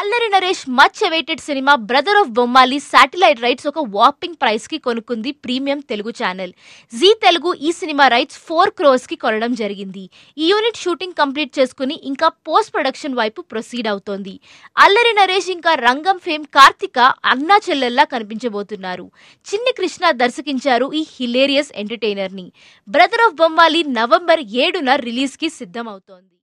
Allari Naresh much awaited cinema brother of Bommali satellite rights ఒక whopping ప్రైస్కి కొనుక్కుంది premium Telugu channel. Zee Telugu ఈ cinema rights four క్రోర్స్కి కొనడం జరిగింది. ఈ unit shooting complete చేసుకుని ఇంకా పోస్ట్ ప్రొడక్షన్ వైపు ప్రొసీడ్ అవుతోంది. అల్లరి నరేష్ ఇంకా రంగం ఫేమ్ కార్తిక అన్నా చెల్లెల్లా కనిపించబోతున్నారు. చిన్ని కృష్ణ దర్శకించారు ఈ హిలేరియస్ ఎంటర్టైనర్ని. బ్రదర్ ఆఫ్ బొమ్మాలి నవంబర్ ఏడున రిలీజ్కి సిద్ధం అవుతోంది